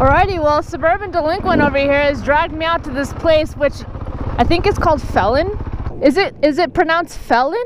Alrighty, well, Suburban Delinquent over here has dragged me out to this place, which I think is called Felon. Is it is it pronounced Felon?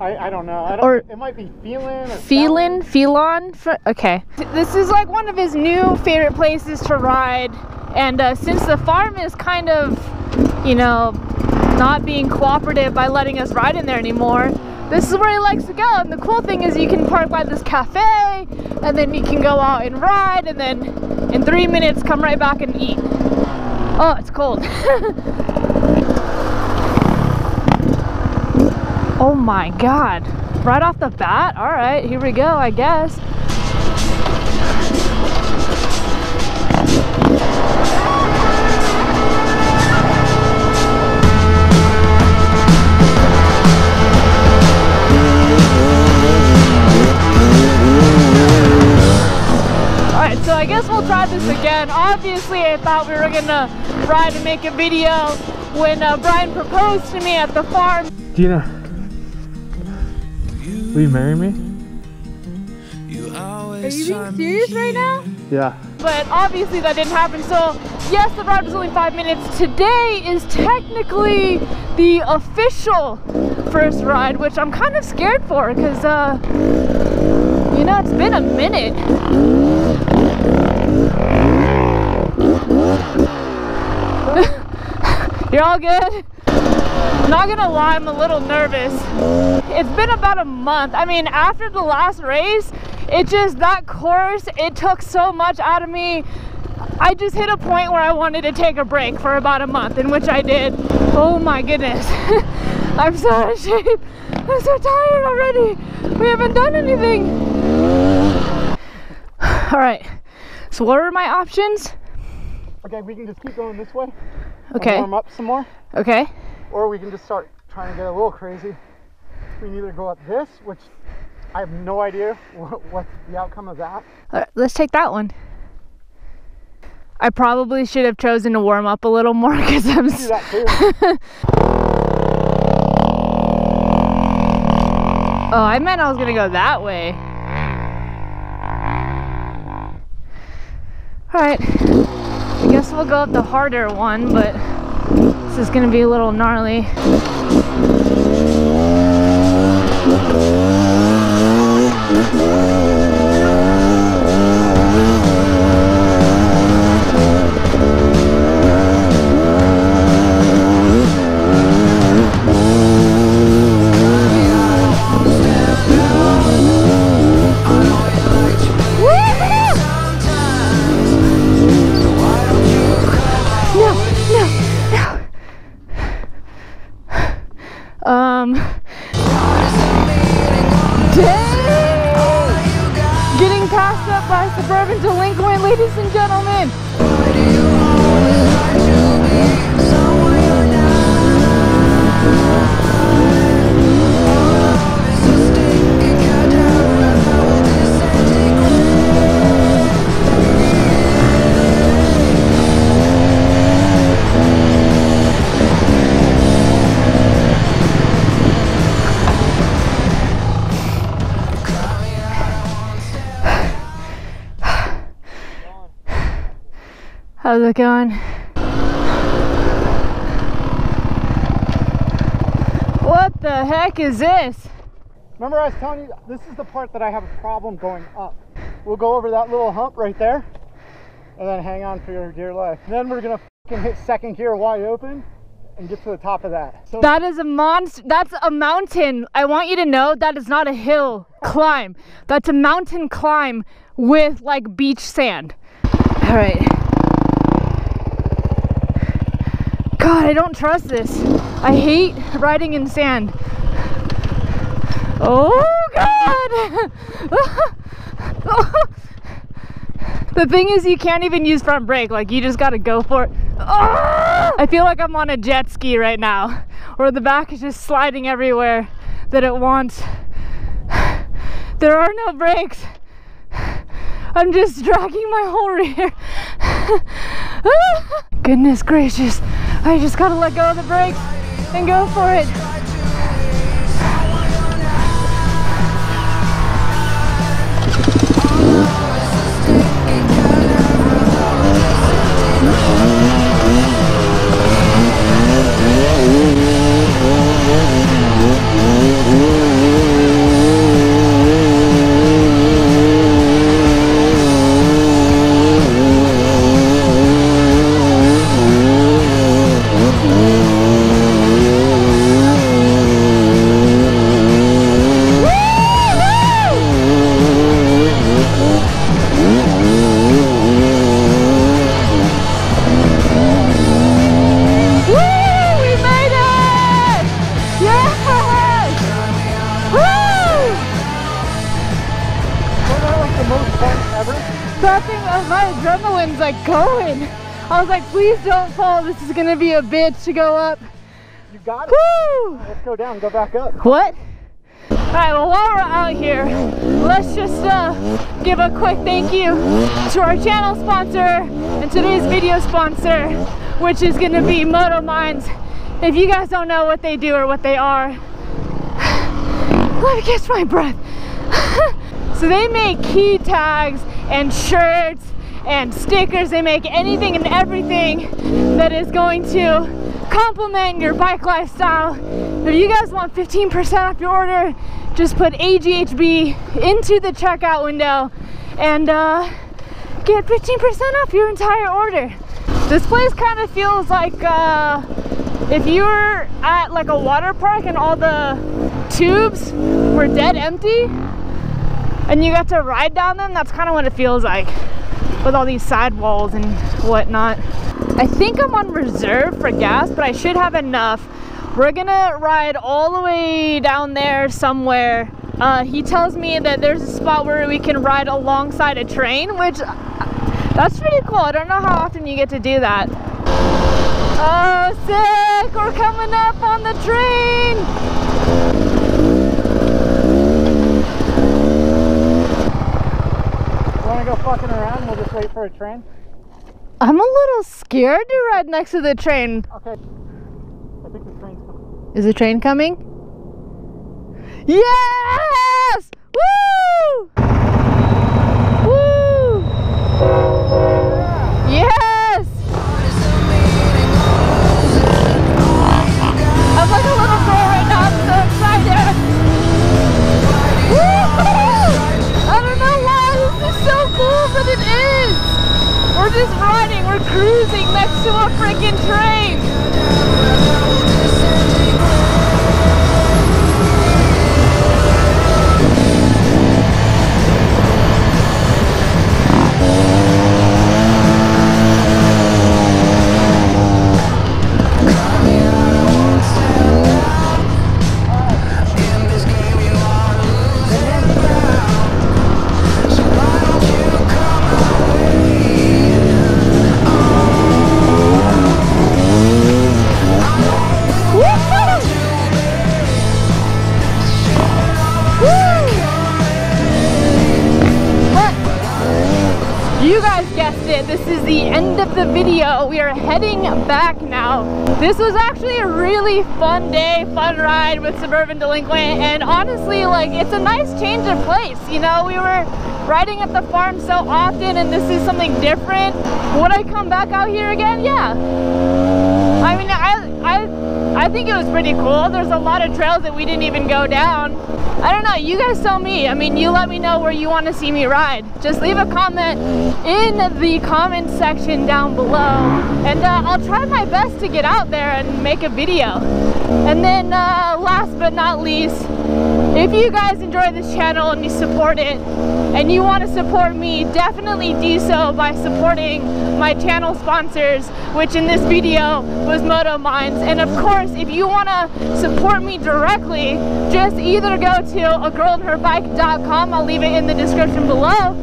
I, I don't know. I don't, Or- it might be feeling. Felon? Felon? Okay. This is like one of his new favorite places to ride. And uh, since the farm is kind of, you know, not being cooperative by letting us ride in there anymore, this is where he likes to go. And the cool thing is you can park by this cafe, and then you can go out and ride, and then in three minutes come right back and eat. Oh, it's cold. oh my god. Right off the bat? Alright, here we go, I guess. Obviously, I thought we were gonna ride and make a video when uh, Brian proposed to me at the farm. Dina, will you marry me? Are you being serious right now? Yeah. But obviously that didn't happen. So yes, the ride was only five minutes. Today is technically the official first ride, which I'm kind of scared for because, uh, you know, it's been a minute. You're all good? Not gonna lie, I'm a little nervous. It's been about a month. I mean, after the last race, it just, that course, it took so much out of me. I just hit a point where I wanted to take a break for about a month, in which I did. Oh my goodness. I'm so out of shape. I'm so tired already. We haven't done anything. All right. So what are my options? Okay, we can just keep going this way. Okay. Warm up some more, Okay. or we can just start trying to get a little crazy. We can either go up this, which I have no idea what, what's the outcome of that. All right, let's take that one. I probably should have chosen to warm up a little more because I'm. Do that too. Oh, I meant I was gonna go that way. All right. Guess we'll go up the harder one, but this is gonna be a little gnarly. Getting passed up by suburban delinquent, ladies and gentlemen. How's it going? What the heck is this? Remember, I was telling you this is the part that I have a problem going up. We'll go over that little hump right there, and then hang on for your dear life. then we're gonna fucking hit second gear wide open and get to the top of that. So That is a monster. That's a mountain. I want you to know that is not a hill climb. That's a mountain climb with like beach sand. All right. God, I don't trust this. I hate riding in sand. Oh God! the thing is, you can't even use front brake. Like you just gotta go for it. Ah! I feel like I'm on a jet ski right now, where the back is just sliding everywhere that it wants. There are no brakes. I'm just dragging my whole rear. Goodness gracious. I just gotta let go of the brakes and go for it. My adrenaline's like going. I was like, please don't fall. This is gonna be a bitch to go up. You got it. Woo! Let's go down, go back up. What? Alright, well while we're out here, let's just uh, give a quick thank you to our channel sponsor and today's video sponsor, which is gonna be Moto Minds. If you guys don't know what they do or what they are, let me catch my breath. so they make key tags and shirts and stickers. They make anything and everything that is going to complement your bike lifestyle. If you guys want 15% off your order, just put AGHB into the checkout window and uh, get 15% off your entire order. This place kind of feels like uh, if you were at like a water park and all the tubes were dead empty and you got to ride down them, that's kind of what it feels like with all these sidewalls and whatnot. I think I'm on reserve for gas, but I should have enough. We're gonna ride all the way down there somewhere. Uh, he tells me that there's a spot where we can ride alongside a train, which uh, that's pretty cool. I don't know how often you get to do that. Oh, sick! We're coming up on the train! Fucking around? We'll just wait for a train. I'm a little scared to ride next to the train. Okay. I think the train's coming. Is the train coming? Yes! Woo! It, this is the end of the video. We are heading back now. This was actually a really fun day, fun ride with Suburban Delinquent, and honestly, like, it's a nice change of place. You know, we were riding at the farm so often, and this is something different. Would I come back out here again? Yeah. I think it was pretty cool. There's a lot of trails that we didn't even go down. I don't know, you guys tell me. I mean, you let me know where you want to see me ride. Just leave a comment in the comment section down below. And uh, I'll try my best to get out there and make a video. And then uh, last but not least, if you guys enjoy this channel and you support it, and you want to support me, definitely do so by supporting my channel sponsors, which in this video was Moto Minds. And of course, if you want to support me directly, just either go to agirlandherbike.com, I'll leave it in the description below,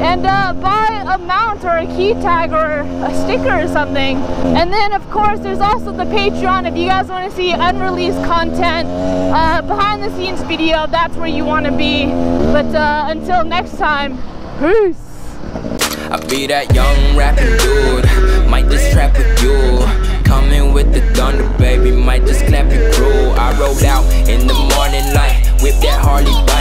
and uh, buy a mount or a key tag or a sticker or something. And then of course there's also the Patreon if you guys want to see unreleased content, uh, behind the scenes video, that's where you want to be. But uh, until next time, peace! I be that young rapping dude, might just trap with you. Coming with the thunder, baby, might just clap. I rolled out in the morning light, whip that Harley bike,